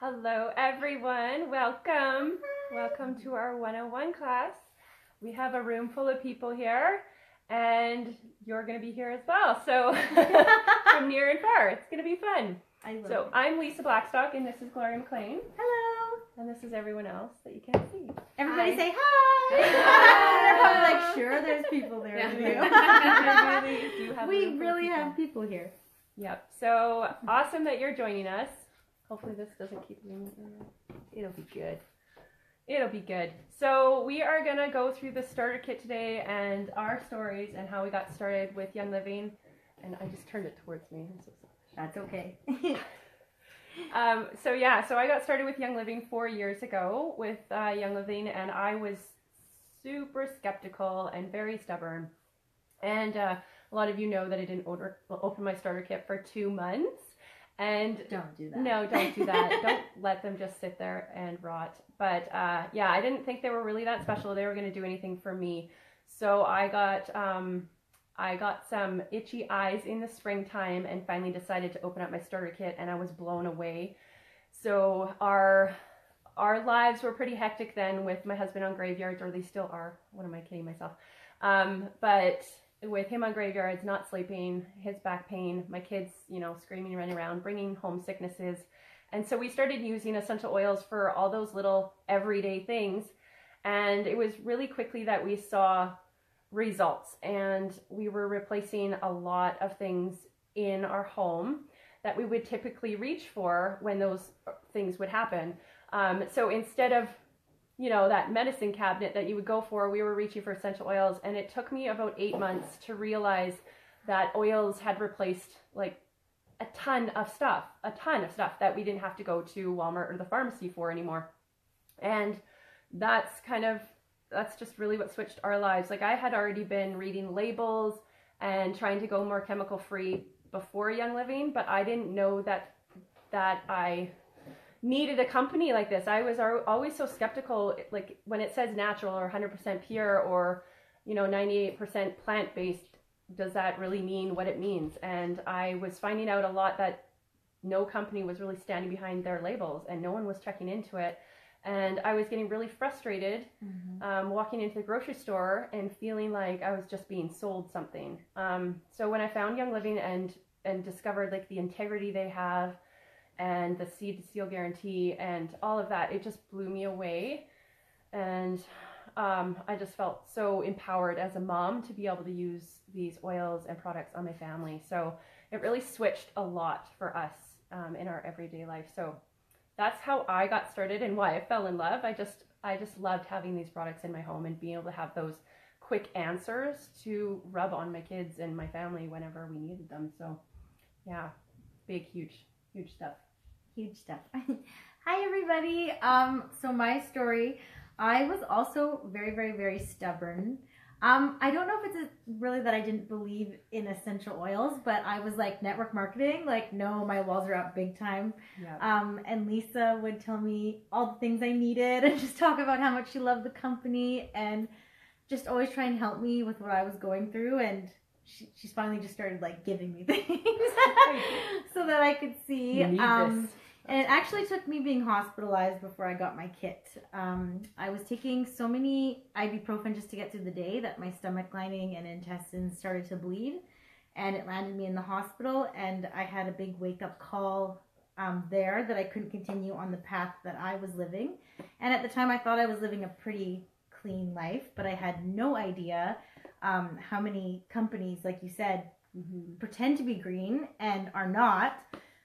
Hello, everyone. Welcome. Welcome to our 101 class. We have a room full of people here, and you're going to be here as well. So, from near and far, it's going to be fun. I love So, it. I'm Lisa Blackstock, and this is Gloria McLean, Hello. and this is everyone else that you can't see. Everybody Hi. say hi. Hi. They're probably like, sure, there's people there Yeah. We really we room full of really have people here. Yep. So awesome that you're joining us. Hopefully this doesn't keep ringing. It'll be good. It'll be good. So we are gonna go through the starter kit today and our stories and how we got started with Young Living. And I just turned it towards me. So. That's okay. Um, so yeah, so I got started with Young Living four years ago with uh, Young Living, and I was super skeptical and very stubborn. And uh, a lot of you know that I didn't order open my starter kit for two months. And don't do that. no, don't do that. don't let them just sit there and rot. But uh, yeah, I didn't think they were really that special. They were going to do anything for me. So I got um, I got some itchy eyes in the springtime and finally decided to open up my starter kit, and I was blown away. So our our lives were pretty hectic then with my husband on graveyards, or they still are. What am I kidding myself? Um, but with him on graveyards, not sleeping, his back pain, my kids, you know, screaming running around, bringing home sicknesses. And so we started using essential oils for all those little everyday things. And it was really quickly that we saw results. And we were replacing a lot of things in our home that we would typically reach for when those things would happen. Um, so instead of you know, that medicine cabinet that you would go for, we were reaching for essential oils. And it took me about eight months to realize that oils had replaced like a ton of stuff, a ton of stuff that we didn't have to go to Walmart or the pharmacy for anymore. And that's kind of, that's just really what switched our lives. Like I had already been reading labels and trying to go more chemical free before Young Living, but I didn't know that, that I needed a company like this. I was always so skeptical, like when it says natural or 100% pure or, you know, 98% plant based, does that really mean what it means? And I was finding out a lot that no company was really standing behind their labels and no one was checking into it. And I was getting really frustrated Mhm. um, walking into the grocery store and feeling like I was just being sold something. Um, so when I found Young Living and and discovered like the integrity they have and the seed to seal guarantee and all of that, it just blew me away. And um, I just felt so empowered as a mom to be able to use these oils and products on my family. So it really switched a lot for us um, in our everyday life. So that's how I got started and why I fell in love. I just I just loved having these products in my home and being able to have those quick answers to rub on my kids and my family whenever we needed them. So yeah, big huge huge stuff. Huge stuff. Hi everybody. Um, so my story, I was also very, very, very stubborn. Um, I don't know if it's really that I didn't believe in essential oils, but I was like network marketing, like no, my walls are up big time. Yeah. Um, and Lisa would tell me all the things I needed and just talk about how much she loved the company and just always try and help me with what I was going through. And she, she's finally just started like giving me things so that I could see. um, and it actually took me being hospitalized before I got my kit. Um, I was taking so many ibuprofen just to get through the day that my stomach lining and intestines started to bleed. And it landed me in the hospital, and I had a big wake up call um, there that I couldn't continue on the path that I was living. And at the time, I thought I was living a pretty clean life, but I had no idea um, how many companies, like you said, Mhm. pretend to be green and are not.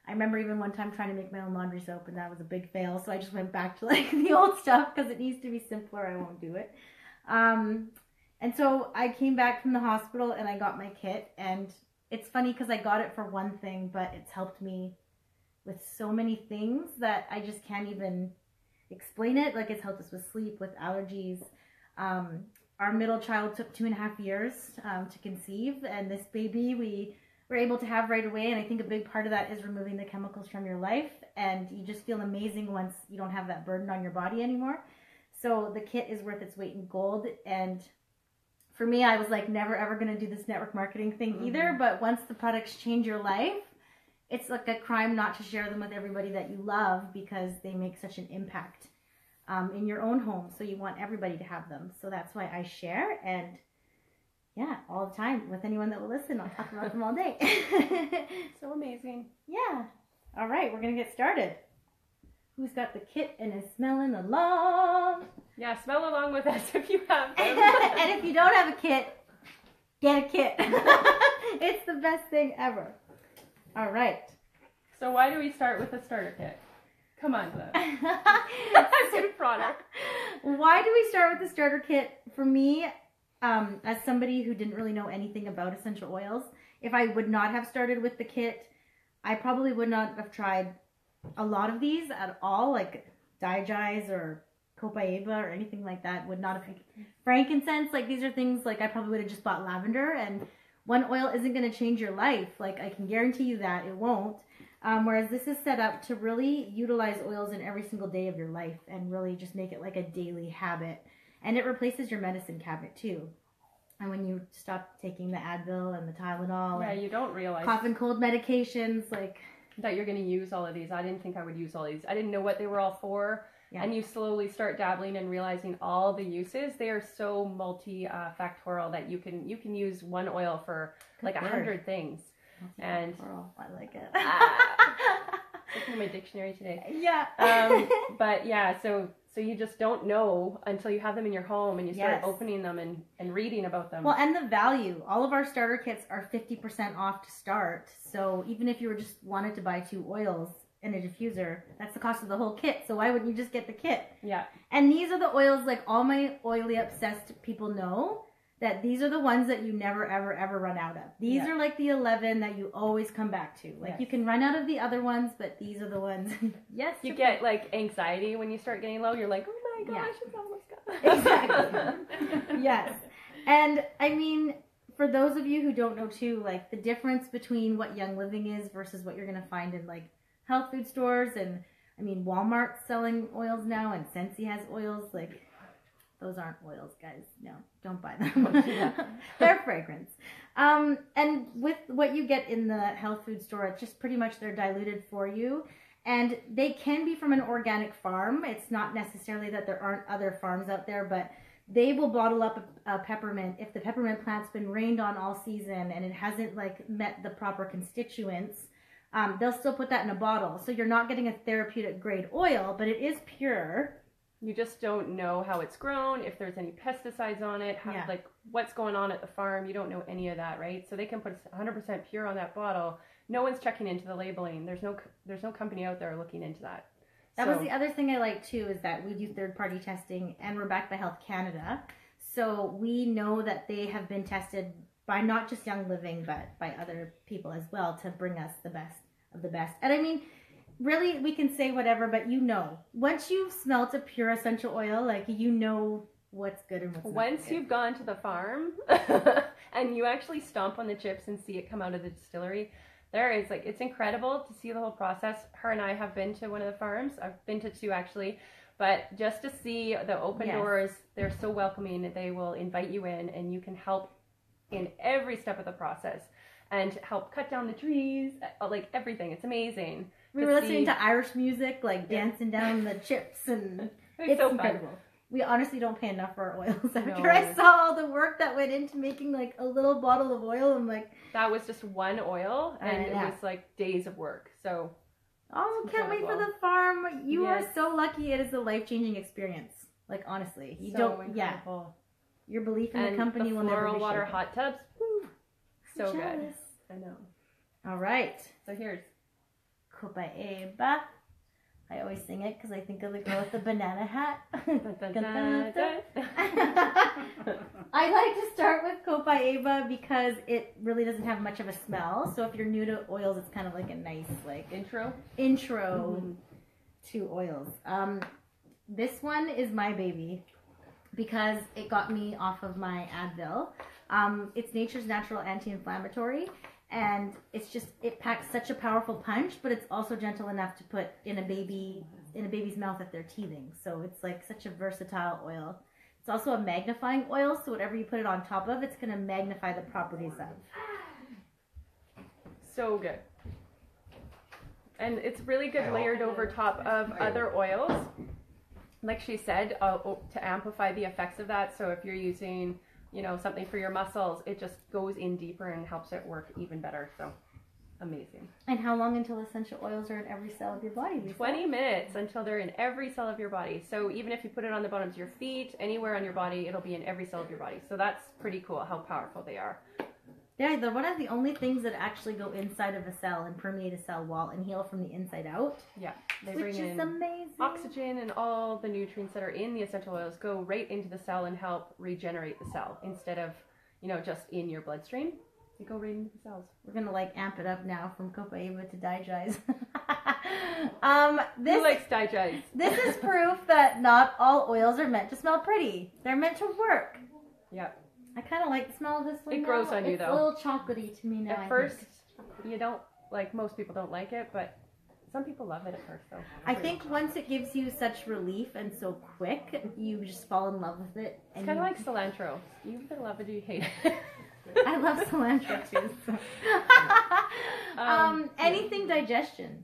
I remember even one time trying to make my own laundry soap, and that was a big fail. So I just went back to like the old stuff because it needs to be simpler. I won't do it. Um, and so I came back from the hospital and I got my kit, and it's funny because I got it for one thing, but it's helped me with so many things that I just can't even explain it. Like it's helped us with sleep, with allergies. Um, our middle child took two and a half years um, to conceive, and this baby we were able to have right away. And I think a big part of that is removing the chemicals from your life, and you just feel amazing once you don't have that burden on your body anymore. So the kit is worth its weight in gold, and for me, I was like never ever gonna do this network marketing thing either. Mhm. But once the products change your life, it's like a crime not to share them with everybody that you love because they make such an impact um, in your own home. So you want everybody to have them. So that's why I share and yeah, all the time with anyone that will listen. I'll talk about them all day. so amazing. Yeah. All right, we're gonna get started. Who's got the kit and is smelling along? Yeah, smell along with us if you have and if you don't have a kit, get a kit. it's the best thing ever. All right. So why do we start with a starter kit? Come on, Glenn. Good product. Why do we start with the starter kit? For me, um, as somebody who didn't really know anything about essential oils, if I would not have started with the kit, I probably would not have tried a lot of these at all, like Digize or Copaiba or anything like that. Would not have frankincense. Like these are things like I probably would have just bought lavender, and one oil isn't going to change your life. Like I can guarantee you that it won't. Um, whereas this is set up to really utilize oils in every single day of your life and really just make it like a daily habit. And it replaces your medicine cabinet too. And when you stop taking the Advil and the Tylenol, Yeah, and you don't realize cough and cold medications, like that you're going to use all of these. I didn't think I would use all these. I didn't know what they were all for. Yeah. And you slowly start dabbling and realizing all the uses. They are so multi-factorial that you can you can use one oil for like a hundred things. And- I like it. Ah. Looking at my dictionary today. yeah. Um, but yeah, so so you just don't know until you have them in your home and you start Yes. opening them and, and reading about them. Well, and the value. All of our starter kits are 50% off to start. So even if you were just wanted to buy two oils and a diffuser, that's the cost of the whole kit. So why wouldn't you just get the kit? yeah. And these are the oils like all my oily obsessed people know that these are the ones that you never ever ever run out of. These Yeah. are like the 11 that you always come back to. Like Yes. you can run out of the other ones, but these are the ones. yes, You get like anxiety when you start getting low. You're like, oh my Yeah. gosh, it's almost gone. Exactly. yes. And I mean, for those of you who don't know too, like the difference between what Young Living is versus what you're gonna find in like health food stores and I mean Walmart's selling oils now and Scentsy has oils, like those aren't oils, guys. No, don't buy them. Yeah. they're fragrance. Um, and with what you get in the health food store, it's just pretty much they're diluted for you. And they can be from an organic farm. It's not necessarily that there aren't other farms out there, but they will bottle up a, a peppermint if the peppermint plant's been rained on all season and it hasn't like met the proper constituents. Um, they'll still put that in a bottle, so you're not getting a therapeutic grade oil, but it is pure. You just don't know how it's grown, if there's any pesticides on it, how, Yeah. like what's going on at the farm. You don't know any of that, right? So they can put 100% pure on that bottle. No one's checking into the labeling. There's no there's no company out there looking into that. That So- was the other thing I like too is that we do third party testing and we're backed by Health Canada. So we know that they have been tested by not just Young Living but by other people as well to bring us the best of the best. And I mean, really we can say whatever, but you know, once you've smelt a pure essential oil, like you know what's good and what's not Once good. you've gone to the farm and you actually stomp on the chips and see it come out of the distillery, there is like it's incredible to see the whole process. Her and I have been to one of the farms. I've been to two actually, but just to see the open Yes. doors, they're so welcoming. That they will invite you in, and you can help in every step of the process and help cut down the trees, uh, like everything. It's amazing. We were listening see- to Irish music, like Yeah. dancing down the chips and It's, so incredible. fun. We honestly don't pay enough for our oils. After No. I saw all the work that went into making like a little bottle of oil, I'm like, That was just one oil, and it Yeah. was like days of work. So oh, It's can't wait for the farm. You are so lucky. It is a life changing experience. Like honestly, you so don't. Yeah, your belief in and the company the will never be water shaken. hot tubs. woo, so good. I know. All right, So here's Copa Eba. I always sing it because I think of the girl with the banana hat. I like to start with Copaiba because it really doesn't have much of a smell. So if you're new to oils, it's kind of like a nice like intro. intro Mhm. to oils. Um, this one is my baby because it got me off of my Advil. Um, it's nature's natural anti-inflammatory, and it's just it packs such a powerful punch, but it's also gentle enough to put in a baby in a baby's mouth if they're teething. So it's like such a versatile oil. It's also a magnifying oil, so whatever you put it on top of, it's going to magnify the properties of. So good. and it's really good layered over top of other oils. Like she said, uh, to amplify the effects of that. So if you're using, you know, something for your muscles, it just goes in deeper and helps it work even better. So amazing. And how long until essential oils are in every cell of your body? Lisa? 20 minutes until they're in every cell of your body. So even if you put it on the bottoms of your feet, anywhere on your body, it'll be in every cell of your body. So that's pretty cool how powerful they are. Yeah, they're one of the only things that actually go inside of a cell and permeate a cell wall and heal from the inside out, Yeah, they which bring is in amazing. oxygen and all the nutrients that are in the essential oils go right into the cell and help regenerate the cell instead of, you know, just in your bloodstream. They go right into the cells. We're gonna like amp it up now from Copaiba to Digize. um, Who this likes Digize? this is proof that not all oils are meant to smell pretty. They're meant to work. Yeah. I kind of like the smell of this one. It grows on you, it's though. a little chocolatey to me now. I At think. first, you don't like most people don't like it, but some people love it at first though. I think once it gives you such relief and so quick, you just fall in love with it. it's kind of like cilantro. You either love it or you hate it. I love cilantro too. so. um, Um, anything digestion,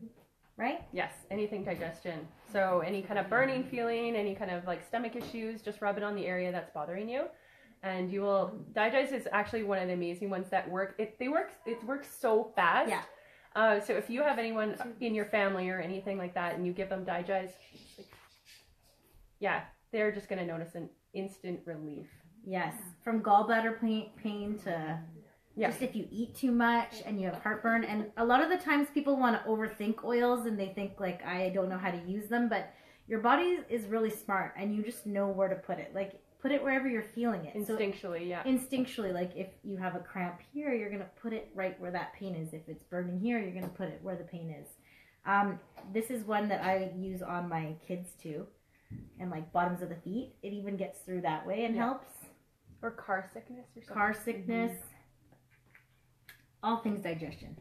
right? Yes, anything digestion. So any kind of burning feeling, any kind of like stomach issues, just rub it on the area that's bothering you. And you will Digize is actually one of the amazing ones that work. It they work it works so fast. Yeah. Uh, so if you have anyone in your family or anything like that, and you give them Digize, like, yeah, they're just gonna notice an instant relief. Yes. From gallbladder pain, pain to Yeah. just if you eat too much and you have heartburn. And a lot of the times people want to overthink oils and they think like I don't know how to use them, but your body is really smart and you just know where to put it. Like put it wherever you're feeling it. So Instinctually, yeah. instinctually like if you have a cramp here you're going to put it right where that pain is if it's burning here you're going to put it where the pain is um, this is one that i use on my kids too and like bottoms of the feet it even gets through that way and Yeah. helps Or car sickness or something. car sickness all things digestion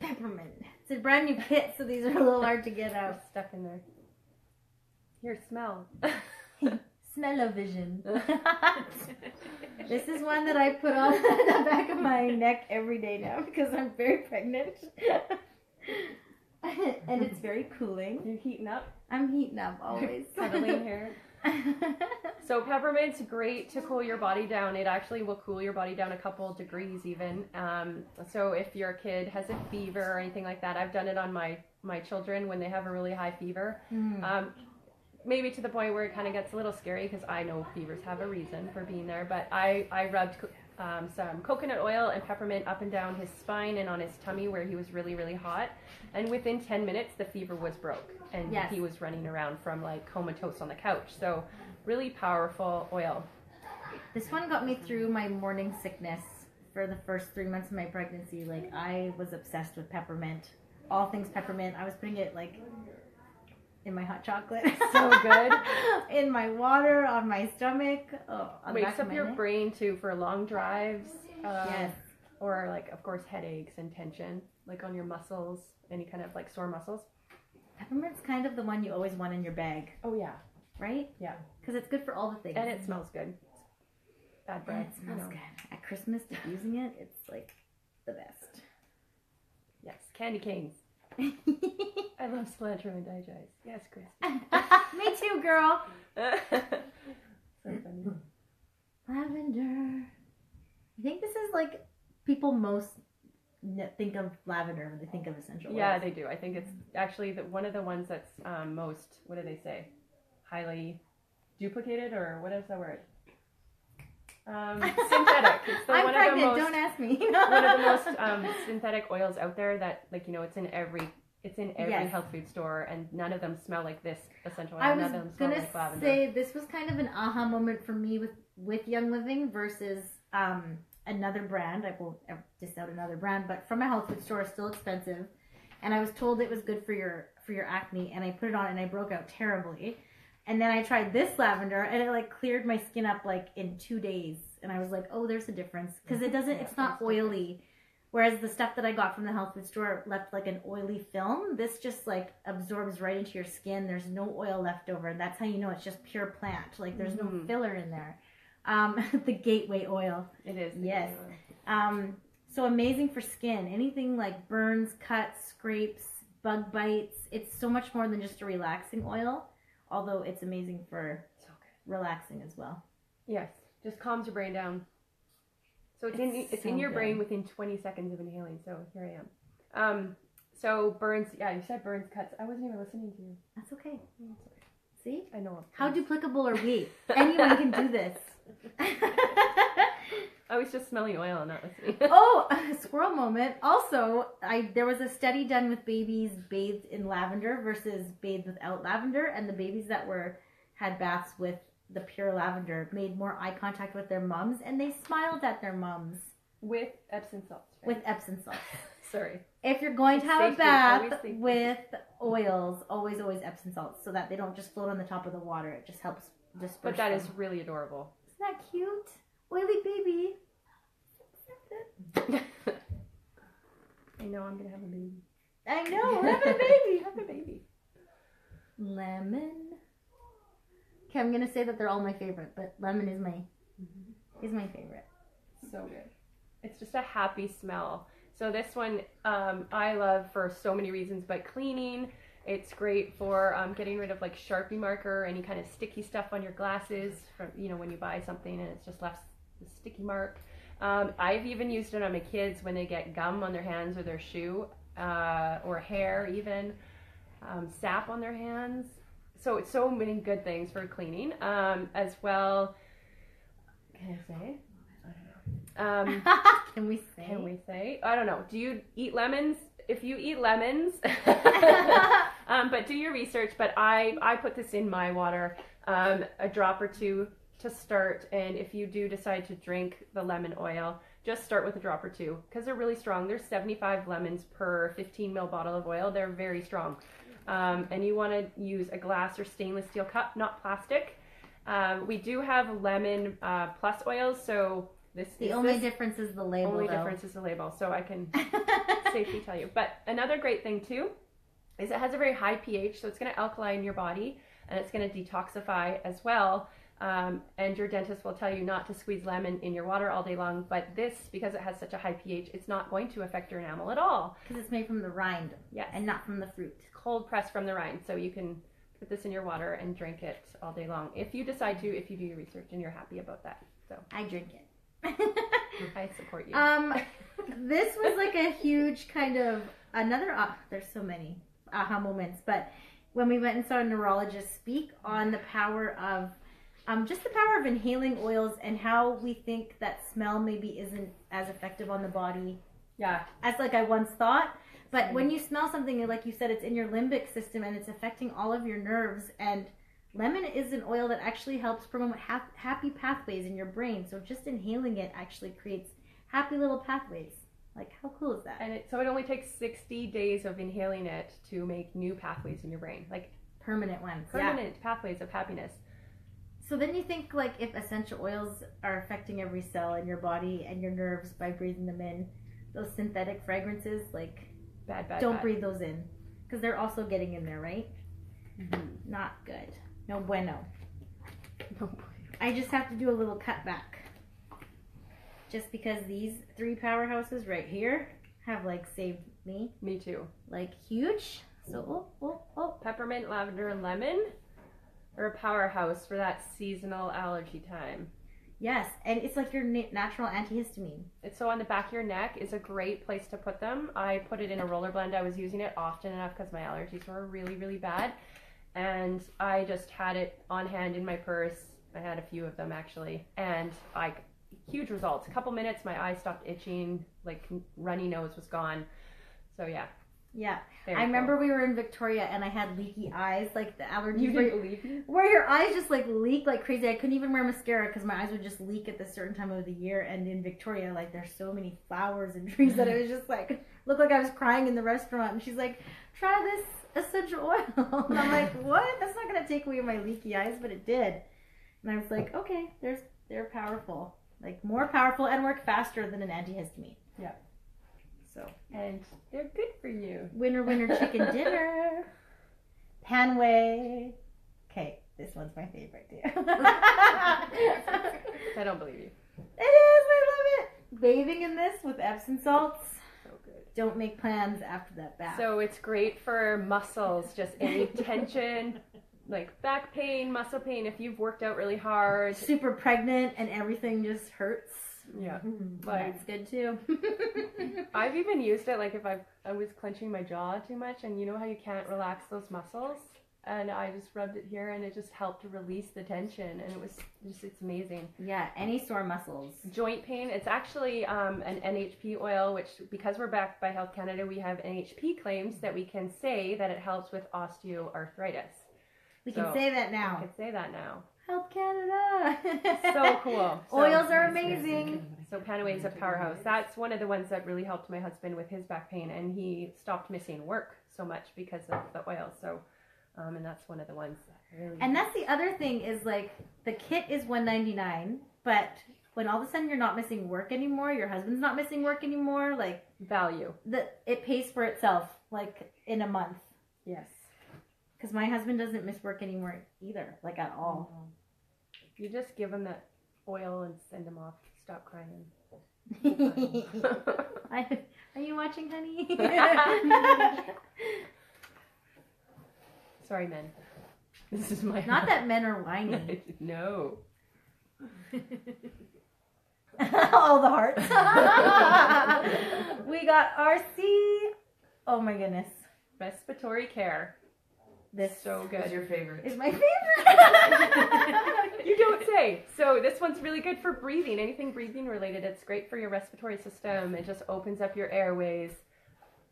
peppermint it's a brand new kit so these are a little hard to get out stuck in there. Here, smell. smell-o-vision This is one that I put on the back of my neck every day now because I'm very pregnant. and it's very cooling. You're heating up. I'm heating up always. Here. So peppermint's great to cool your body down. It actually will cool your body down a couple degrees even. Um, so if your kid has a fever or anything like that, I've done it on my my children when they have a really high fever. Mm. Um, maybe to the point where it kind of gets a little scary because I know fevers have a reason for being there. But I I rubbed um, some coconut oil and peppermint up and down his spine and on his tummy where he was really really hot, and within 10 minutes the fever was broke and Yes. he was running around from like comatose on the couch. So really powerful oil. This one got me through my morning sickness for the first three months of my pregnancy. Like I was obsessed with peppermint, all things peppermint. I was putting it like in my hot chocolate, So good. in my water, on my stomach. Oh, on the back Wakes up your neck. brain too for long drives. Uh, Yes. Or like of course headaches and tension, like on your muscles, any kind of like sore muscles. Peppermint's kind of the one you always want in your bag, Oh yeah. right? Yeah. Because it's good for all the things. And it smells good. Bad And it smells you know. good. At Christmas, diffusing it, it's like the best. Yes, candy canes. I love cilantro and Digize. Yes, Chris. Me too, girl. so funny. Lavender. I think this is like people most think of lavender when they think of essential oils. Yeah, they do. I think it's actually the, one of the ones that's um, most. What do they say? Highly duplicated, or what is the word? Um, synthetic. It's the I'm one pregnant. of the most Don't ask me. one of the most um, synthetic oils out there that like you know it's in every it's in every Yes. health food store and none of them smell like this essential oil. I none was of them smell gonna like say this was kind of an aha moment for me with with Young Living versus um, another brand. I won't diss out another brand, but from a health food store, still expensive. And I was told it was good for your for your acne, and I put it on and I broke out terribly. And then I tried this lavender, and it like cleared my skin up like in two days. And I was like, oh, there's a difference because it doesn't. Yeah, It's not oily. Whereas the stuff that I got from the health food store left like an oily film. This just like absorbs right into your skin. There's no oil left over, and that's how you know it's just pure plant. Like there's no Mhm. filler in there. Um, the gateway oil. it is. Yes. Um, So amazing for skin. Anything like burns, cuts, scrapes, bug bites. It's so much more than just a relaxing oil, although it's amazing for So relaxing as well. Yes, just calms your brain down. So it's, in It's it's in your good. brain within 20 seconds of inhaling. So here I am. Um, so burns. Yeah, you said burns, cuts. I wasn't even listening to you. That's okay. Mm, it's okay. See? I know. How duplicable are we? Anyone can do this. I was just smelling oil and not listening. oh, squirrel moment. Also, I there was a study done with babies bathed in lavender versus bathed without lavender, and the babies that were had baths with the pure lavender made more eye contact with their mums, and they smiled at their mums with Epsom salts. Right? with Epsom salts. sorry. If you're going to have Safety, a bath with oils, always always Epsom salts, so that they don't just float on the top of the water. It just helps disperse. But that them. is really adorable. isn't that cute? Oily baby. I know I'm gonna have a baby. I know. Have a baby. Have a baby. lemon. Okay, I'm gonna say that they're all my favorite, but lemon is my is my favorite. So good. It's just a happy smell. So this one um, I love for so many reasons, but cleaning. It's great for um, getting rid of like Sharpie marker, any kind of sticky stuff on your glasses from you know when you buy something and it's just left the sticky mark. Um, I've even used it on my kids when they get gum on their hands or their shoe uh, or hair, even um, sap on their hands. So it's so many good things for cleaning um, as well. Can I say? I don't know. Um, Can we say? can we say? I don't know. Do you eat lemons? If you eat lemons, um, but do your research. But I I put this in my water, um, a drop or two to start. And if you do decide to drink the lemon oil, just start with a drop or two because they're really strong. There's 75 lemons per 15 ml bottle of oil. They're very strong. Um, and you want to use a glass or stainless steel cup, not plastic. Um, we do have lemon uh, plus oils, so this the only this difference is the label. only though. difference is the label. So I can safely tell you. But another great thing too is it has a very high pH, so it's going to alkaline your body and it's going to detoxify as well. Um, and your dentist will tell you not to squeeze lemon in your water all day long. But this, because it has such a high pH, it's not going to affect your enamel at all. Because it's made from the rind Yes, and not from the fruit. cold pressed from the rind, so you can put this in your water and drink it all day long if you decide to. If you do your research and you're happy about that, so I drink it. I support you. um, this was like a huge kind of another. Uh, there's so many aha moments, but when we went and saw a neurologist speak on the power of um, just the power of inhaling oils and how we think that smell maybe isn't as effective on the body yeah, as like I once thought. But Same. when you smell something, like you said, it's in your limbic system and it's affecting all of your nerves. And lemon is an oil that actually helps promote hap- happy pathways in your brain. So just inhaling it actually creates happy little pathways. Like how cool is that? and it, so it only takes 60 days of inhaling it to make new pathways in your brain, like Permanent ones. Yeah. permanent pathways of happiness. So then you think like if essential oils are affecting every cell in your body and your nerves by breathing them in, those synthetic fragrances like Bad, bad. don't bad. breathe those in because they're also getting in there, right? Mhm. Not good. No bueno. No. Bueno. I just have to do a little cutback. Just because these three powerhouses right here have like saved me Me too. like huge. So oh oh oh Peppermint, lavender, and lemon are a powerhouse for that seasonal allergy time. yes, and it's like your natural antihistamine. It's so on the back of your neck is a great place to put them. I put it in a roller blend. I was using it often enough because my allergies were really, really bad. And I just had it on hand in my purse. I had a few of them actually. And I huge results. A couple minutes, my eyes stopped itching, like runny nose was gone. So yeah. Yeah, very I remember we were in Victoria and I had leaky eyes, like the allergies. you were- didn't me? where your eyes just like leak like crazy. I couldn't even wear mascara because my eyes would just leak at this certain time of the year. And in Victoria, like there's so many flowers and trees that it was just like looked like I was crying in the restaurant. And she's like, "Try this essential oil." and I'm like, "What? That's not gonna take away my leaky eyes," but it did. And I was like, "Okay, there's they're powerful, like more powerful and work faster than an antihistamine." Yeah. So And they're good for you. winner winner chicken dinner, Panaway. Okay, this one's my favorite too. I don't believe you. It is. I love it. bathing in this with Epsom salts. So good. Don't make plans after that bath. So it's great for muscles, just any tension, like back pain, muscle pain. If you've worked out really hard, super pregnant and everything just hurts. Yeah. That's good too. I've even used it like if I I was clenching my jaw too much, and you know how you can't relax those muscles, and I just rubbed it here, and it just helped to release the tension, and it was just it's amazing. yeah, any sore muscles. Joint pain, it's actually um, an NHP oil, which because we're backed by Health Canada, we have NHP claims that we can say that it helps with osteoarthritis. We can So, say that I now. can say that now. Health Canada. So cool. So- Oils are amazing. So Panaway is a powerhouse. That's one of the ones that really helped my husband with his back pain, and he stopped missing work so much because of the oil. So, um, and that's one of the ones that really. And that's the other thing is like the kit is one ninety nine, but when all of a sudden you're not missing work anymore, your husband's not missing work anymore, like value. the it pays for itself like in a month. Yes. Because my husband doesn't miss work anymore either, like at all. You just give him that oil and send him off. Stop crying. I, are you watching, honey? Sorry, men. This is my. not that men are whiny. no. all the hearts. we got RC. Oh my goodness, Respiratory care. This So What's good. your favorite? is my favorite. you don't say. So this one's really good for breathing. Anything breathing related. It's great for your respiratory system. It just opens up your airways.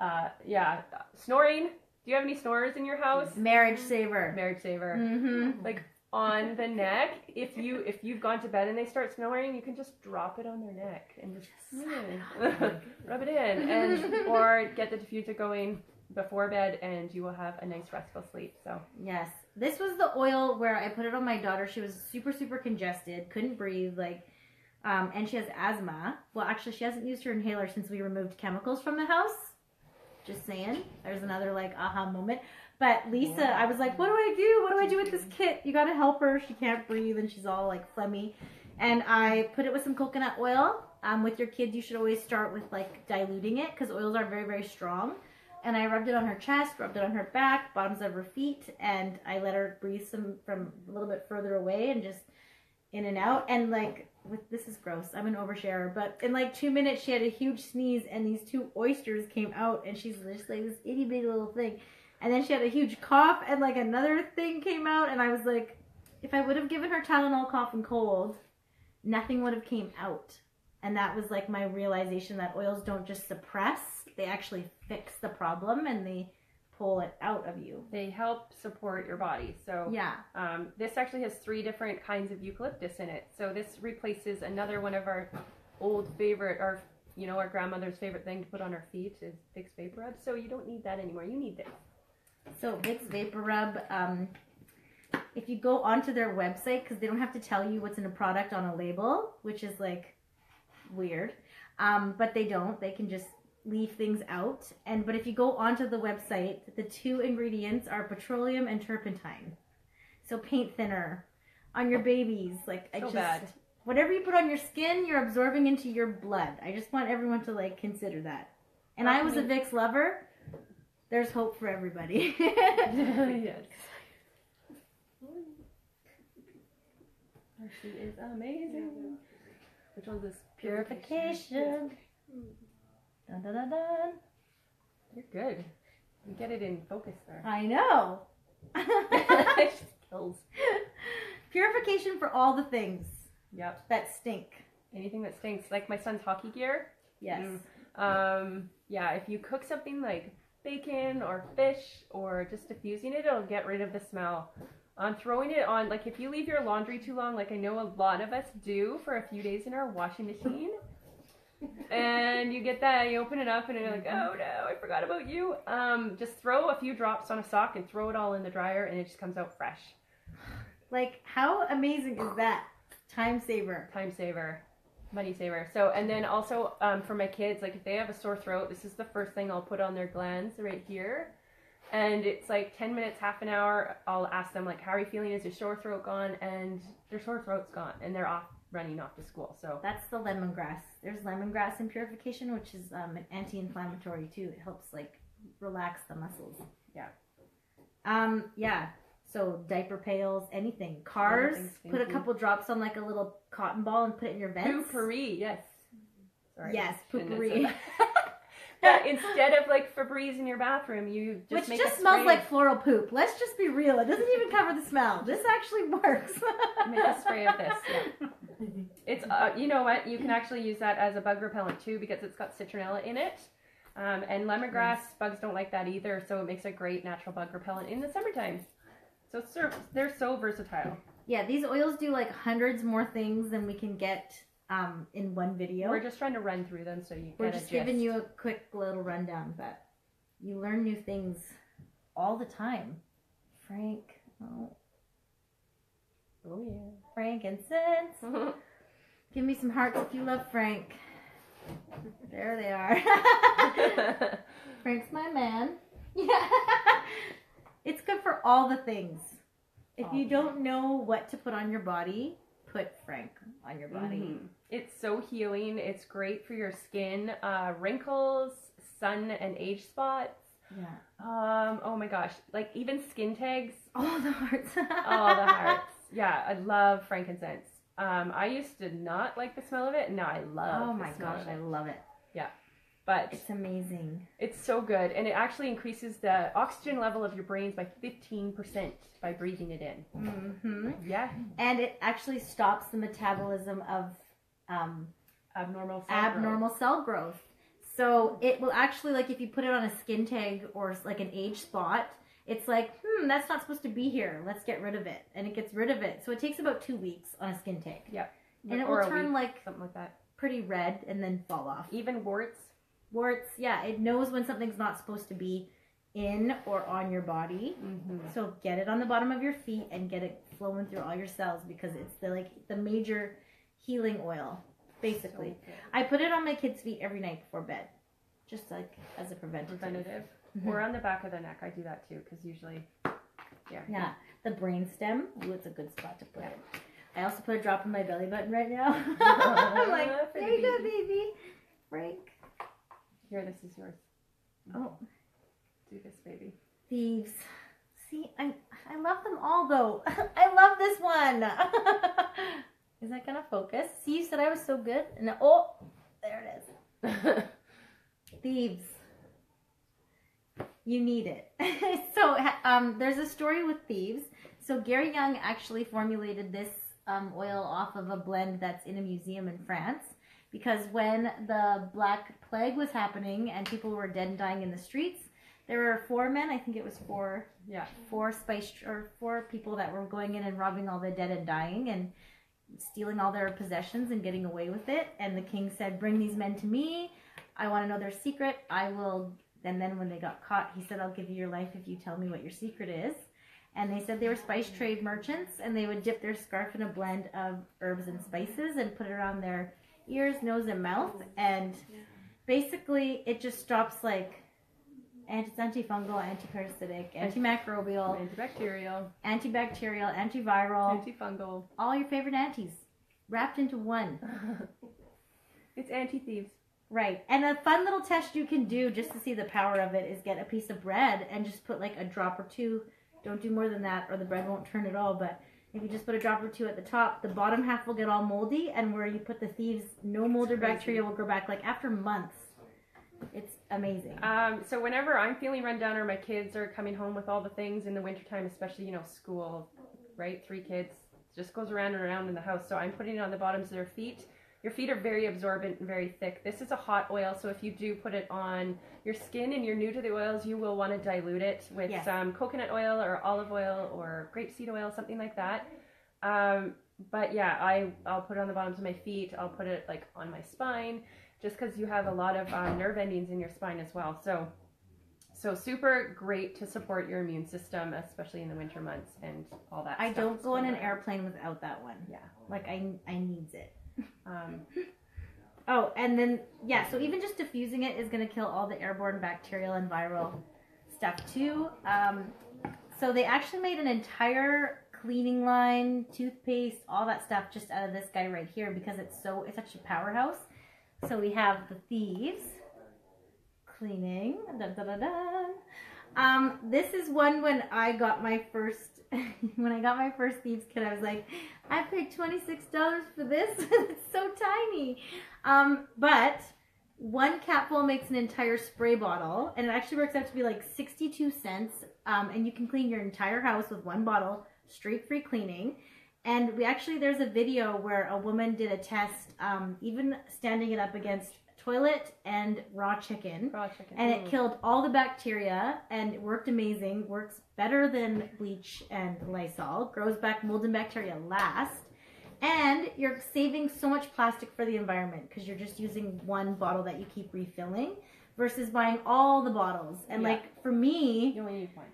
Uh, yeah. Snoring. Do you have any snorers in your house? Marriage saver. Marriage saver. Mm-hmm. Like on the neck. If you if you've gone to bed and they start snoring, you can just drop it on their neck and just rub it in, and or get the diffuser going before bed, and you will have a nice restful sleep. So Yes. This was the oil where I put it on my daughter. She was super, super congested, couldn't breathe, like, um, and she has asthma. Well, actually, she hasn't used her inhaler since we removed chemicals from the house. Just saying. There's another, like, aha moment. But Lisa, I was like, what do I do? What do I do with this kit? You gotta help her. She can't breathe and she's all, like, phlegmy. And I put it with some coconut oil. Um, with your kids, you should always start with, like, diluting it because oils are very, very strong and I rubbed it on her chest, rubbed it on her back, bottoms of her feet, and I let her breathe some from a little bit further away and just in and out. And like, with this is gross. I'm an oversharer, but in like two minutes, she had a huge sneeze, and these two oysters came out, and she's just like this itty bitty little thing. And then she had a huge cough, and like another thing came out, and I was like, if I would have given her Tylenol cough and cold, nothing would have came out. And that was like my realization that oils don't just suppress, they actually fix the problem and they pull it out of you. they help support your body. So Yeah. Um, this actually has three different kinds of eucalyptus in it. So this replaces another one of our old favorite, our you know our grandmother's favorite thing to put on our feet is Vicks Vapor Rub. So you don't need that anymore. You need this. So Vicks Vapor Rub, um, if you go onto their website, because they don't have to tell you what's in a product on a label, which is like weird, um, but they don't. They can just leave things out. And but if you go onto the website, the two ingredients are petroleum and turpentine. So paint thinner on your babies, like I So just bad. whatever you put on your skin, you're absorbing into your blood. I just want everyone to like consider that. And I was a Vicks lover. There's hope for everybody. yes. She is amazing. Which one's this? Purification. Mm-hmm. Dun, dun, dun, dun. You're good. You get it in focus there. I know. It just kills. Purification for all the things Yep. that stink. Anything that stinks, like my son's hockey gear. Yes. Mm. Um, yeah, if you cook something like bacon or fish or just diffusing it, it'll get rid of the smell. On throwing it on, like if you leave your laundry too long, like I know a lot of us do for a few days in our washing machine, and you get that, you open it up, and you're like, oh no, I forgot about you. Um, just throw a few drops on a sock and throw it all in the dryer, and it just comes out fresh. Like, how amazing is that? Time saver. time saver money saver so and then also um, for my kids like if they have a sore throat this is the first thing i'll put on their glands right here and it's like 10 minutes half an hour i'll ask them like how are you feeling is your sore throat gone and their sore throat's gone and they're off running off to school. So That's the lemongrass. There's lemongrass in purification, which is um, an anti-inflammatory too. It helps like relax the muscles. Yeah. Um. Yeah. So diaper pails, anything. Cars. Anything Put a couple drops on like a little cotton ball and put it in your vents. Poopery, yes. Sorry. Yes, poopery. but instead of like Febreze in your bathroom, you just Which just smells like floral poop. Let's just be real. It doesn't even cover the smell. This actually works. make a spray of this. Yeah. It's uh, you know what you can actually use that as a bug repellent too because it's got citronella in it. Um, and lemongrass bugs don't like that either, so it makes a great natural bug repellent in the summertime. So it's sort of- they're so versatile. Yeah, these oils do like hundreds more things than we can get um, in one video. We're just trying to run through them so you We're just giving you a quick little rundown, but you learn new things all the time. Frank, oh, Oh frankincense. yeah. Give me some hearts if you love Frank. There they are. Frank's my man. Yeah. it's good for all the things. If you don't know what to put on your body, put Frank on your body. Mhm. It's so healing. It's great for your skin, uh, wrinkles, sun and age spots. Yeah. Um, oh my gosh, like even skin tags. All the hearts. All the hearts. Yeah, I love frankincense. Um, I used to not like the smell of it, and now I love. Oh my gosh, I love it. Yeah. But It's amazing. it's so good, and it actually increases the oxygen level of your brains by fifteen percent by breathing it in. Mm-hmm. Yeah, And it actually stops the metabolism of um, abnormal. cell growth. abnormal cell growth. So it will actually, like, if you put it on a skin tag or like an age spot, it's like, hmm, that's not supposed to be here. Let's get rid of it, and it gets rid of it. So it takes about two weeks on a skin tag, Yep. and it Or will turn week, like something like that. pretty red and then fall off. Even warts. Warts, yeah, it knows when something's not supposed to be in or on your body. Mm-hmm. So get it on the bottom of your feet and get it flowing through all your cells because it's the like the major healing oil, basically. I put it on my kids' feet every night before bed, just like as a preventative. preventative. Mhm. Or on the back of the neck. I do that too because usually, yeah. Yeah, the brain stem. Ooh, it's a good spot to put it. I also put a drop in my belly button right now. I'm like, there you go, baby. Frank. Here, this is yours. Oh, Do this, baby. thieves. See, I I love them all though. I love this one. Is that gonna focus? See, you said I was so good, and oh, there it is. Thieves. You need it. so, um, there's a story with thieves. So, Gary Young actually formulated this um, oil off of a blend that's in a museum in France because when the Black Plague was happening and people were dead and dying in the streets, there were four men, I think it was four, yeah. four spice or four people that were going in and robbing all the dead and dying and stealing all their possessions and getting away with it. And the king said, "Bring these men to me. I want to know their secret. I will." And then when they got caught, he said, "I'll give you your life if you tell me what your secret is." And they said they were spice trade merchants, and they would dip their scarf in a blend of herbs and spices and put it around their ears, nose, and mouth. And basically, it just stops like. And it's antifungal, antiparasitic, antimicrobial, Antibacterial, antibacterial, antiviral, antifungal. all your favorite antis wrapped into one. it's anti thieves. Right. And a fun little test you can do just to see the power of it is get a piece of bread and just put like a drop or two. Don't do more than that or the bread won't turn at all. But if you just put a drop or two at the top, the bottom half will get all moldy. And where you put the thieves, no mold or bacteria will grow back like after months. It's amazing. Um, so whenever I'm feeling run down or my kids are coming home with all the things in the wintertime, especially, you know, school, right? Three kids, just goes around and around in the house. So I'm putting it on the bottoms of their feet. Your feet are very absorbent and very thick. This is a hot oil, so if you do put it on your skin and you're new to the oils, you will want to dilute it with Yes. some coconut oil or olive oil or grapeseed oil, something like that. Um, but yeah, I I'll put it on the bottoms of my feet. I'll put it like on my spine, just because you have a lot of um, nerve endings in your spine as well. So, so super great to support your immune system, especially in the winter months and all that. I don't go on an airplane without that one. Yeah. Like I I needs it. Um, Oh, and then yeah, so even just diffusing it is going to kill all the airborne bacterial and viral stuff too. Um, so they actually made an entire cleaning line, toothpaste, all that stuff just out of this guy right here because it's so it's such a powerhouse. So we have the thieves cleaning. Dun, dun, dun. Um, this is one when I got my first when I got my first thieves kit. I was like, I paid twenty six dollars for this. it's so tiny. Um, but one capful makes an entire spray bottle, and it actually works out to be like sixty two cents. Um, and you can clean your entire house with one bottle, straight free cleaning. And we actually there's a video where a woman did a test, um, even standing it up against toilet and raw chicken. Raw chicken. And it Mm. killed all the bacteria and it worked amazing. Works better than bleach and Lysol. Grows back mold and bacteria last. And you're saving so much plastic for the environment because you're just using one bottle that you keep refilling versus buying all the bottles. And Yeah. like for me, You only need one.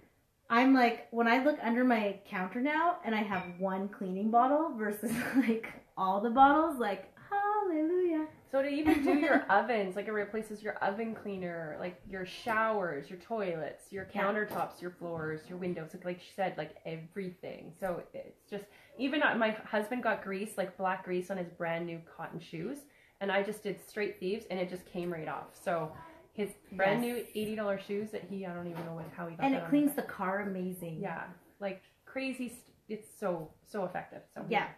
I'm like when I look under my counter now and I have one cleaning bottle versus like all the bottles, like hallelujah. So to even do your ovens, like it replaces your oven cleaner, like your showers, your toilets, your countertops, your floors, your windows, like like she said, like everything. So it's just even my husband got grease, like black grease on his brand new cotton shoes, and I just did straight thieves, and it just came right off. So his brand Yes. new eighty dollars shoes that he I don't even know what how he got And it cleans the car amazing. Yeah, like crazy. St- it's so so effective. So Yeah.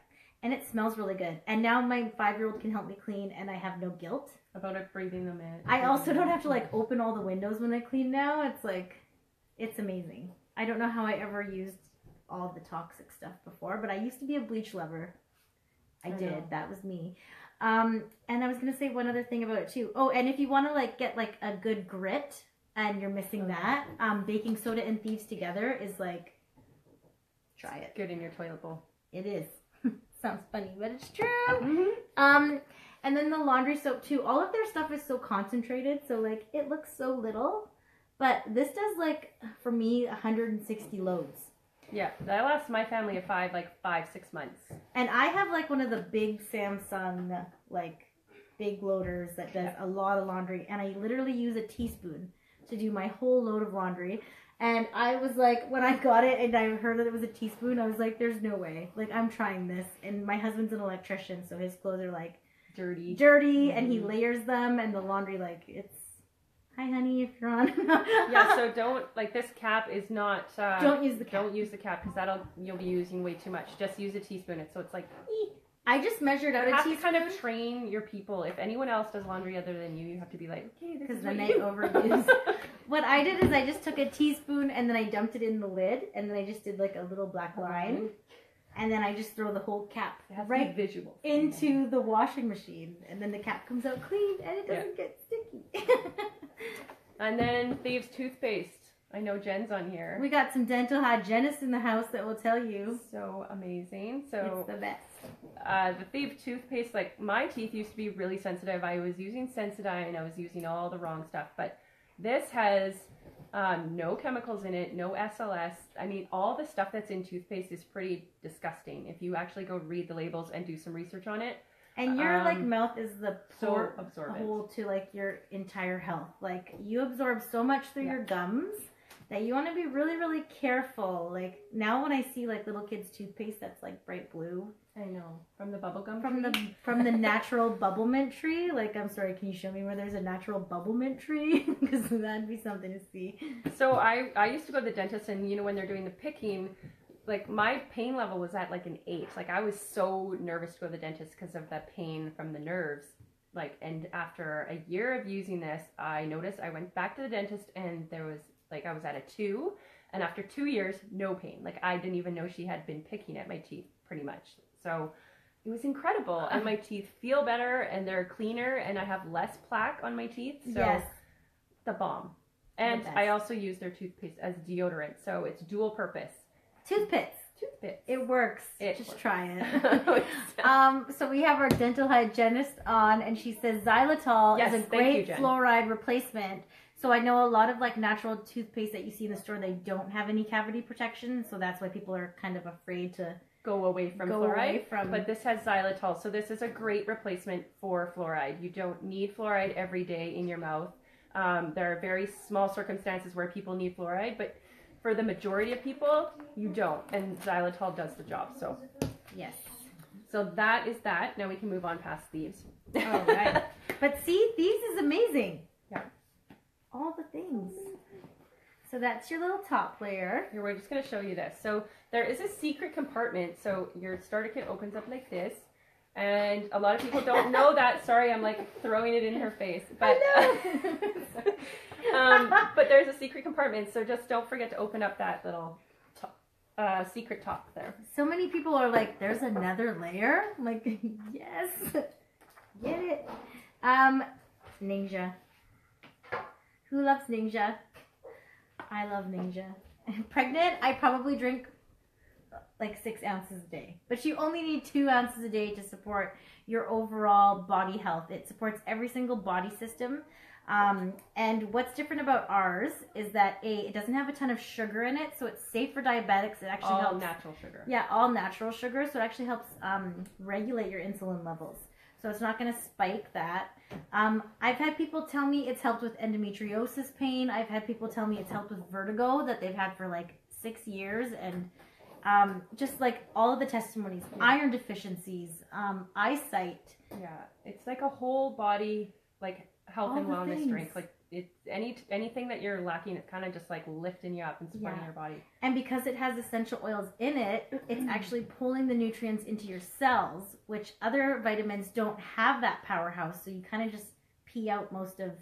And it smells really good. And now my five year old can help me clean and I have no guilt. about it breathing them in. I also don't have to like open all the windows when I clean now. It's like it's amazing. I don't know how I ever used all the toxic stuff before, but I used to be a bleach lover. I, I did. know. That was me. Um, and I was gonna say one other thing about it too. Oh, and if you want to like get like a good grit and you're missing Okay. that, um, baking soda and thieves together is like try it. good in your toilet bowl. It is. Sounds funny, but it's true. Mm-hmm. Um, and then the laundry soap too. All of their stuff is so concentrated, so like it looks so little, but this does like for me 160 loads. Yeah, I lost my family of five, like five, six months. And I have like one of the big Samsung like big loaders that does a lot of laundry, and I literally use a teaspoon to do my whole load of laundry. And I was like, when I got it and I heard that it was a teaspoon, I was like, there's no way. Like, I'm trying this. And my husband's an electrician, so his clothes are like Dirty. dirty and he Mhm. layers them and the laundry like it's hi honey if you're on yeah, so don't like this cap is not. Uh, don't use the cap don't use the cap because that'll you'll be using way too much. Just use a teaspoon. It's so it's like i just measured out you a have to kind of train your people. If anyone else does laundry other than you, you have to be like, okay, this 'Cause is then they overuse. what i did is i just took a teaspoon and then i dumped it in the lid and then i just did like a little black line and then i just throw the whole cap It has to right visual. into the washing machine and then the cap comes out clean and it doesn't get sticky And then thieves toothpaste. I know Jen's on here. we got some dental hygienists in the house that will tell you so amazing. So it's the best uh, the Thief toothpaste, like my teeth used to be really sensitive. I was using Sensodyne, and I was using all the wrong stuff, but this has um, no chemicals in it, no SLS. I mean, all the stuff that's in toothpaste is pretty disgusting. If you actually go read the labels and do some research on it, And your like Um, mouth is the so port absorbent. hole to like your entire health. Like you absorb so much through Yeah. your gums that you want to be really really careful. Like now when I see like little kids toothpaste that's like bright blue I know from the bubblegum from the from the natural bubble mint tree. Like I'm sorry, can you show me where there's a natural bubble mint tree? Because that'd be something to see. So I I used to go to the dentist, and you know when they're doing the picking, like my pain level was at like an eight. Like I was so nervous to go to the dentist because of the pain from the nerves. Like and after a year of using this, I noticed I went back to the dentist and there was like I was at a two, and after two years, no pain. Like I didn't even know she had been picking at my teeth pretty much. So. It was incredible, and my teeth feel better, and they're cleaner, and I have less plaque on my teeth. So yes. the bomb. And best. I also use their toothpaste as deodorant, so it's dual purpose. Toothpicks. Toothpaste. It works. It Just works. try it. Um, so we have our dental hygienist on, and she says xylitol Yes, is a you, great Jen. fluoride replacement. So I know a lot of like natural toothpaste that you see in the store, they don't have any cavity protection, so that's why people are kind of afraid to Go away from go fluoride. away from. But this has xylitol, so this is a great replacement for fluoride. You don't need fluoride every day in your mouth. Um, there are very small circumstances where people need fluoride, but for the majority of people, you don't, and xylitol does the job. So, Yes. so that is that. Now we can move on past thieves. All right. But see, these is amazing. Yeah. All the things. So that's your little top layer. Here, we're just going to show you this. So there is a secret compartment. So your starter kit opens up like this. And a lot of people don't know that. Sorry, I'm like throwing it in her face. But, um, but there's a secret compartment. So just don't forget to open up that little top, uh, secret top there. So many people are like, there's another layer? I'm like, yes. Get it. Um, NingXia. Who loves NingXia? I love NingXia. Pregnant, I probably drink like six ounces a day. But you only need two ounces a day to support your overall body health. It supports every single body system. Um, and what's different about ours is that A, it doesn't have a ton of sugar in it, so it's safe for diabetics. It actually All helps natural sugar. yeah, all natural sugar, so it actually helps um, regulate your insulin levels. So it's not going to spike that. Um, I've had people tell me it's helped with endometriosis pain. I've had people tell me it's helped with vertigo that they've had for like six years, and um, just like all of the testimonies, Yeah. iron deficiencies, um, eyesight. Yeah, it's like a whole body like health All and wellness things. drink. Like it's any anything that you're lacking, it's kind of just like lifting you up and supporting Yeah. your body. And because it has essential oils in it, it's actually pulling the nutrients into your cells, which other vitamins don't have that powerhouse. So you kind of just pee out most of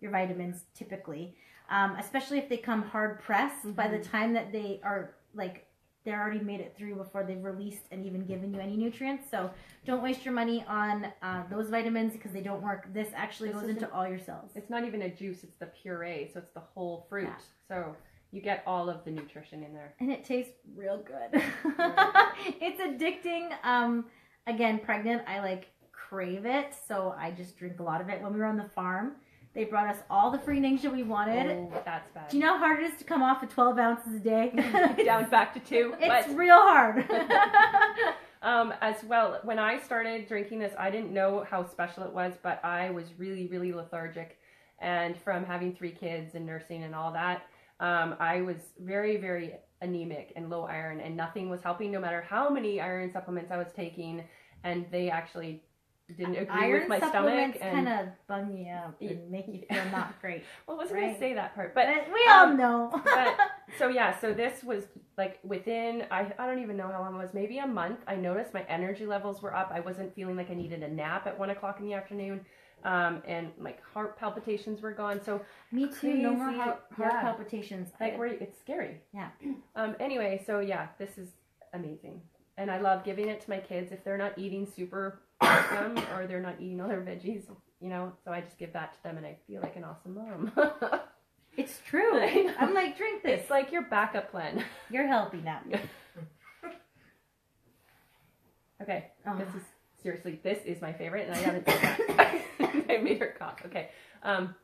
your vitamins typically, um, especially if they come hard pressed. By the Mhm. time that they are like, they're already made it through before they've released and even given you any nutrients. So don't waste your money on uh, those vitamins because they don't work. This actually This goes into all your cells. It's not even a juice; it's the puree, so it's the whole fruit. Yeah. So you get all of the nutrition in there. and it tastes real good. it's addicting. Um, again, pregnant, I like crave it, so I just drink a lot of it. When we were on the farm, they brought us all the free NingXia we wanted. Oh, that's bad. Do you know how hard it is to come off of 12 ounces a day? Down back to two. It's real hard. um, as well, when I started drinking this, I didn't know how special it was, but I was really, really lethargic. And from having three kids and nursing and all that, um, I was very, very anemic and low iron, and nothing was helping, no matter how many iron supplements I was taking. And they actually didn't agree Iron with my stomach. And kind of bung you up and make you feel not great. well, I wasn't right. gonna say that part, but But we all um, know. but so yeah, so this was like within I I don't even know how long it was, maybe a month. I noticed my energy levels were up. I wasn't feeling like I needed a nap at one o'clock in the afternoon, um, and like heart palpitations were gone. So Me too. No more heart, heart Yeah. palpitations. like where it's scary. Yeah. Um. Anyway, so yeah, this is amazing, and I love giving it to my kids if they're not eating super awesome or they're not eating all their veggies. You know, so I just give that to them, and I feel like an awesome mom. it's true. I'm like, drink this. it's like your backup plan. You're healthy now. Okay. Oh. This is seriously, this is my favorite, and I haven't that. I made her cough. Okay. Um,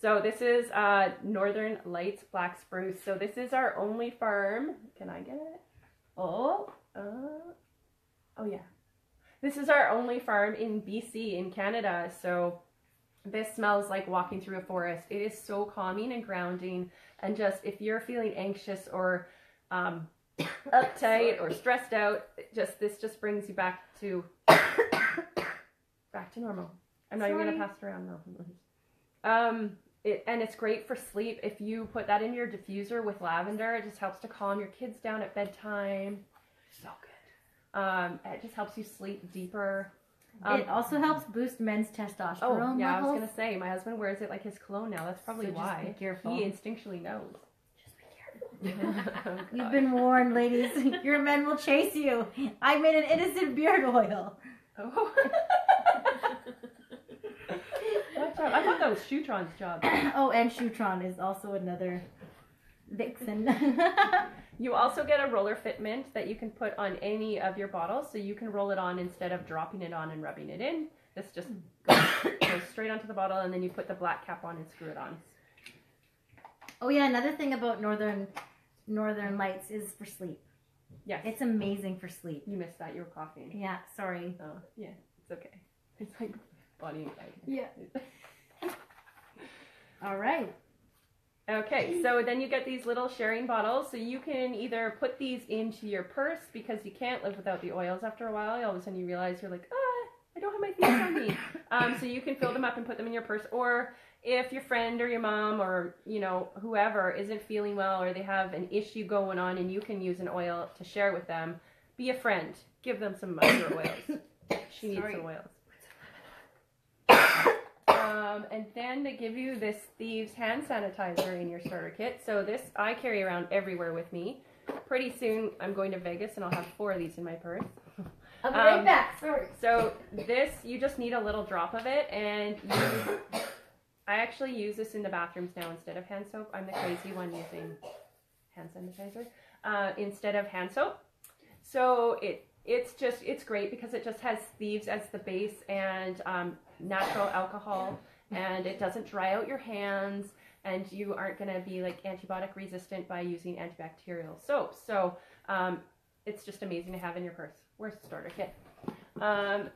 so this is uh, Northern Lights Black Spruce. So this is our only farm. Can I get it? Oh, uh, oh yeah. This is our only farm in BC in Canada. So this smells like walking through a forest. It is so calming and grounding. And just if you're feeling anxious or um, uptight or stressed out, just this just brings you back to back to normal. I'm not even gonna pass it around though. Um, it, and it's great for sleep. If you put that in your diffuser with lavender, it just helps to calm your kids down at bedtime. So good. Um, it just helps you sleep deeper. Um, it also helps boost men's testosterone oh yeah, I was gonna say my husband wears it like his cologne now. That's probably So just why be careful. he instinctually knows. Just be careful. Oh, You've been warned, ladies. Your men will chase you. I made an innocent beard oil. Oh. I thought that was Shutran's job. oh, and Shutran is also another vixen. You also get a roller fitment that you can put on any of your bottles, so you can roll it on instead of dropping it on and rubbing it in. This just goes, goes straight onto the bottle, and then you put the black cap on and screw it on. oh yeah, another thing about Northern Northern Lights is for sleep. Yes, It's amazing for sleep. you missed that. You were coughing. Yeah, sorry. Oh, yeah, it's okay. It's like body anxiety. Yeah. All right. Okay, so then you get these little sharing bottles. So you can either put these into your purse because you can't live without the oils after a while. All of a sudden you realize you're like, ah, I don't have my things on me. Um, so you can fill them up and put them in your purse. Or if your friend or your mom or you know whoever isn't feeling well or they have an issue going on and you can use an oil to share with them, be a friend. Give them some your oils. She needs Sorry. some oils. Um, and then they give you this Thieves hand sanitizer in your starter kit. So this I carry around everywhere with me. Pretty soon I'm going to Vegas and I'll have four of these in my purse. I'll be right Um, back. Sorry. So this you just need a little drop of it and you I actually use this in the bathrooms now instead of hand soap. I'm the crazy one using hand sanitizer uh, instead of hand soap. So it it's just it's great because it just has thieves as the base and um, natural alcohol and it doesn't dry out your hands and you aren't going to be like antibiotic resistant by using antibacterial soap. So um, it's just amazing to have in your purse. Where's the starter kit? Um,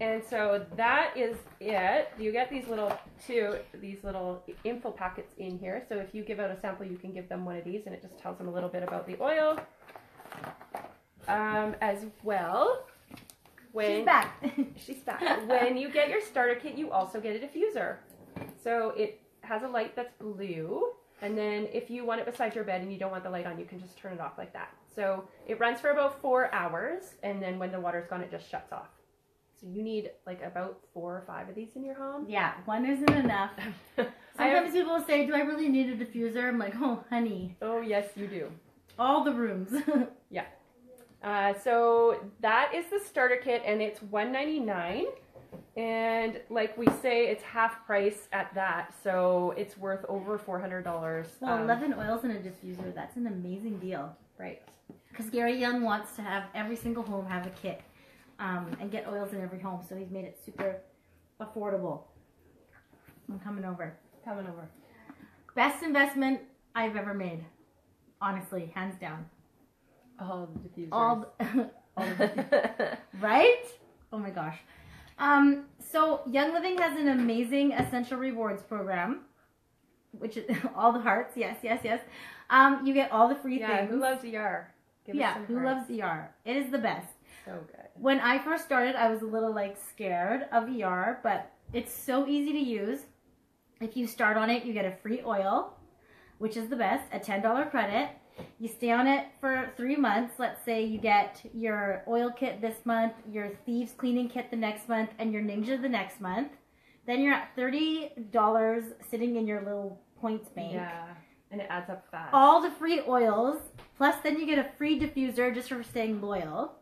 and so that is it. You get these little two, these little info packets in here. So if you give out a sample, you can give them one of these, and it just tells them a little bit about the oil. Um, as well, when She's back. She's back. when you get your starter kit, you also get a diffuser. So it has a light that's blue, and then if you want it beside your bed and you don't want the light on, you can just turn it off like that. So it runs for about four hours, and then when the water's gone, it just shuts off. So you need like about four or five of these in your home. yeah, one isn't enough. I have- Sometimes people say, "Do I really need a diffuser?" I'm like, "Oh, honey, oh yes, you do. all the rooms." Uh, so that is the starter kit, and it's one ninety nine. And like we say, it's half price at that, so it's worth over four hundred dollars. Um, well, eleven oils and a diffuser. That's an amazing deal. right? Because Gary Young wants to have every single home have a kit, um, and get oils in every home. So he's made it super affordable. I'm coming over. Coming over. Best investment I've ever made, honestly, hands down. All the diffusers. All, all the right? Oh my gosh. Um, so Young Living has an amazing essential rewards program, which is all the hearts. Yes, yes, yes. Um, you get all the free yeah, things. who loves ER? Give yeah, who hearts. loves ER? It is the best. So good. When I first started, I was a little like scared of ER, but it's so easy to use. If you start on it, you get a free oil, which is the best, a $10 credit. You stay on it for three months. Let's say you get your oil kit this month, your Thieves cleaning kit the next month, and your NingXia the next month. Then you're at $30 sitting in your little points bank Yeah, and it adds up fast. all the free oils. Plus, then you get a free diffuser just for staying loyal.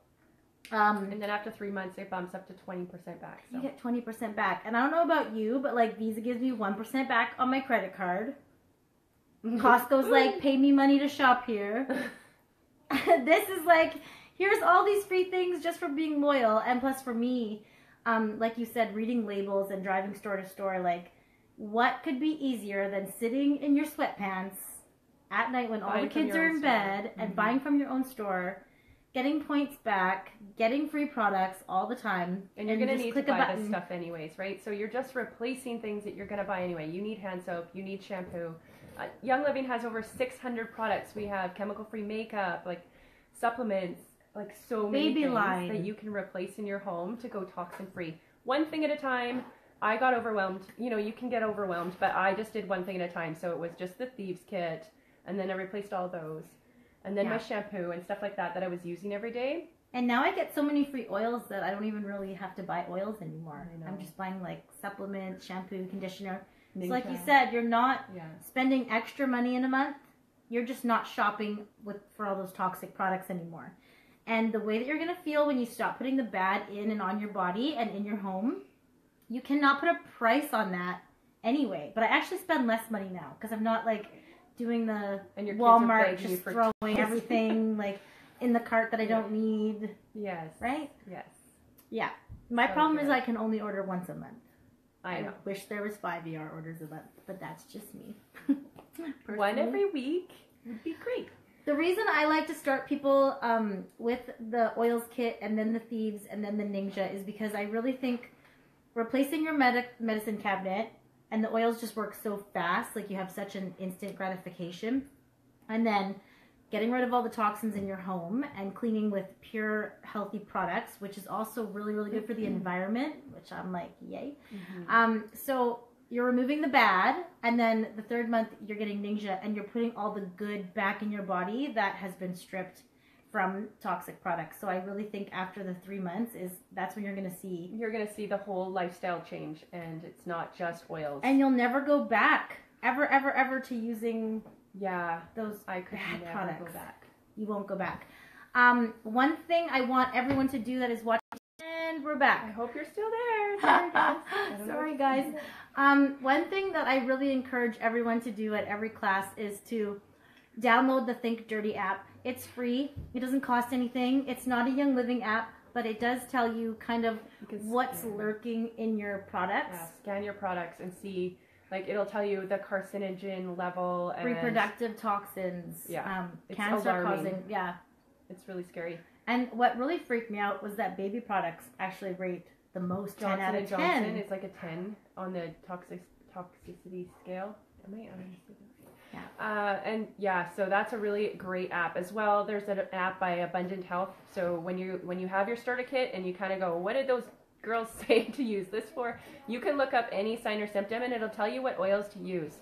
Um, and then after three months, it bumps up to twenty percent back. So. you get twenty percent back. And I don't know about you, but like Visa gives me one percent back on my credit card. Costco's like, pay me money to shop here. this is like, here's all these free things just for being loyal, and plus for me, um, like you said, reading labels and driving store to store. Like, what could be easier than sitting in your sweatpants at night when all Buying the kids are in store. bed and Mhm. buying from your own store? Getting points back, getting free products all the time, And you're gonna just need to buy this stuff anyways, right? So you're just replacing things that you're gonna buy anyway. You need hand soap, you need shampoo. Uh, Young Living has over 600 products. We have chemical-free makeup, like supplements, like so many Baby things line. that you can replace in your home to go toxin-free. One thing at a time. I got overwhelmed. You know, you can get overwhelmed, but I just did one thing at a time. So it was just the thieves kit, and then I replaced all those, and then my shampoo and stuff like that that I was using every day. And now I get so many free oils that I don't even really have to buy oils anymore. I'm just buying like supplements, shampoo, conditioner. So like you said, you're not yeah. spending extra money in a month. You're just not shopping with for all those toxic products anymore. And the way that you're gonna feel when you stop putting the bad in and on your body and in your home, you cannot put a price on that anyway. But I actually spend less money now because I'm not like doing the And your Walmart just throwing everything like in the cart that I don't need, Yes. right? Yes. Yeah. My So problem is. I can only order once a month. I know. wish there was five ER orders a month, but that's just me. One every week would be great. The reason I like to start people um, with the oils kit and then the thieves and then the NingXia is because I really think replacing your medic medicine cabinet and the oils just work so fast. Like you have such an instant gratification, and then getting rid of all the toxins in your home and cleaning with pure healthy products, which is also really really good for the environment. Which I'm like, yay. Um, so you're removing the bad, and then the third month you're getting NingXia and you're putting all the good back in your body that has been stripped from toxic products. So I really think after the three months is that's when you're gonna see, You're gonna see the whole lifestyle change, and it's not just oils. and you'll never go back ever, ever, ever to using yeah, those. I could Bad never products. go back. You won't go back. Um, one thing I want everyone to do that is watch. and we're back. I hope you're still there. Sorry, guys. I don't know Sorry, guys. Um, one thing that I really encourage everyone to do at every class is to download the Think Dirty app. It's free. It doesn't cost anything. It's not a Young Living app, but it does tell you kind of You what's scan. lurking in your products. Yeah, scan your products and see, like, it'll tell you the carcinogen level and Reproductive toxins, Yeah, um, it's cancer alarming. causing, yeah. It's really scary. And what really freaked me out was that baby products actually rate the most, Johnson out and of Johnson ten. is like a ten on the toxic toxicity scale. Am I? Yeah. Uh, and yeah, so that's a really great app as well. There's an app by Abundant Health. So when you when you have your starter kit and you kind of go, what did those girls say to use this for? You can look up any sign or symptom and it'll tell you what oils to use.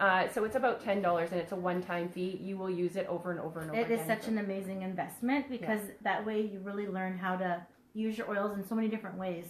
Uh, so it's about ten dollars and it's a one-time fee. You will use it over and over and over. It is again. such an amazing investment because that way you really learn how to use your oils in so many different ways.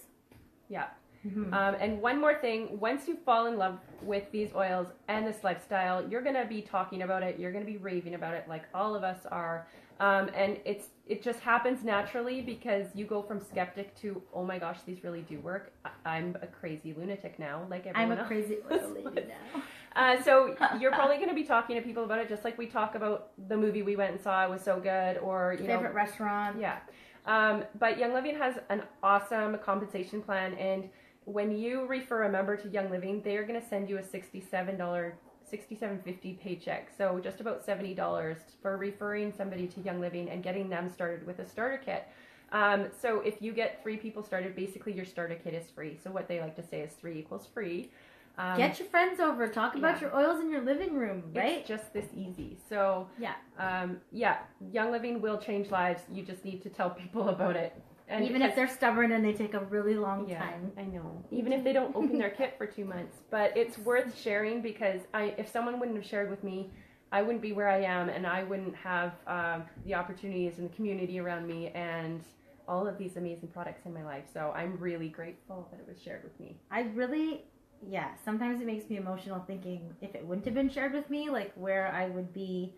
Yeah. Mhm. Um, and one more thing, once you fall in love with these oils and this lifestyle, you're gonna be talking about it. You're gonna be raving about it, like all of us are. Um, and it's it just happens naturally because you go from skeptic to oh my gosh, these really do work. I- I'm a crazy lunatic now, like everyone I'm a else. crazy oil lady now. Uh, so you're probably going to be talking to people about it, just like we talk about the movie we went and saw. It was so good, or you know, Favorite restaurant. yeah. Um, but Young Living has an awesome compensation plan, and when you refer a member to Young Living, they are going to send you a sixty-seven dollar, sixty-seven fifty paycheck. So just about seventy dollars for referring somebody to Young Living and getting them started with a starter kit. Um, so if you get three people started, basically your starter kit is free. So what they like to say is three equals free. Um, Get your friends over. Talk about yeah. your oils in your living room, right? It's just this easy. So Yeah. um, yeah, Young Living will change lives. You just need to tell people about it. And Even if they're stubborn and they take a really long yeah, time. I know. Even if they don't open their kit for two months, but it's worth sharing because I, if someone wouldn't have shared with me, I wouldn't be where I am, and I wouldn't have um, the opportunities and the community around me, and all of these amazing products in my life. So I'm really grateful that it was shared with me. I really, yeah, sometimes it makes me emotional thinking if it wouldn't have been shared with me, like where I would be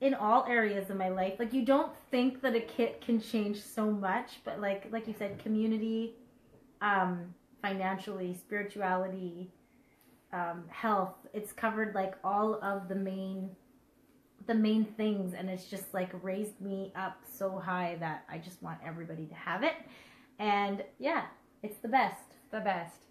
in all areas of my life. Like you don't think that a kit can change so much, but like like you said, community, um, financially, spirituality, um, health, it's covered like all of the main the main things and it's just like raised me up so high that I just want everybody to have it. And yeah, it's the best. the best.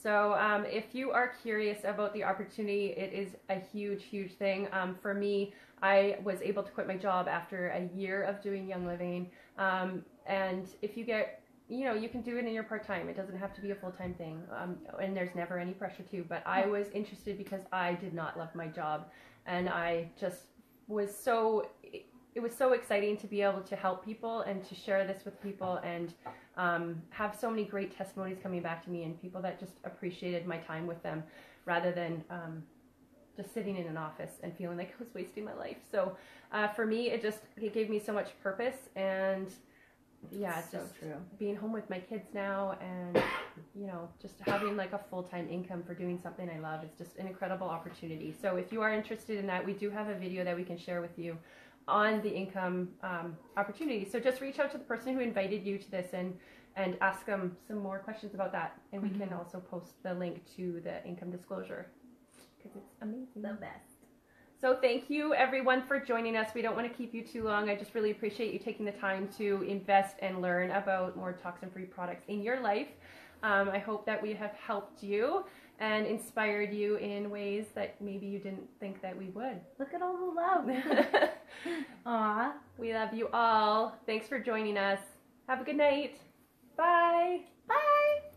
So, um, if you are curious about the opportunity, it is a huge, huge thing. Um, for me, I was able to quit my job after a year of doing Young Living. Um, and if you get, you know, you can do it in your part time. It doesn't have to be a full time thing. Um, and there's never any pressure to. But I was interested because I did not love my job, and I just was so. It was so exciting to be able to help people and to share this with people and um, have so many great testimonies coming back to me and people that just appreciated my time with them rather than um, just sitting in an office and feeling like I was wasting my life. So uh, for me, it just it gave me so much purpose and yeah, it's so just true. being home with my kids now and you know just having like a full-time income for doing something I love is just an incredible opportunity. So if you are interested in that, we do have a video that we can share with you on the income um, opportunity. So just reach out to the person who invited you to this and and ask them some more questions about that. And we can also post the link to the income disclosure because it's amazing. The best. So thank you everyone for joining us. We don't want to keep you too long. I just really appreciate you taking the time to invest and learn about more toxin-free products in your life. Um, I hope that we have helped you and inspired you in ways that maybe you didn't think that we would. Look at all the love. Aw. we love you all. Thanks for joining us. Have a good night. Bye. Bye.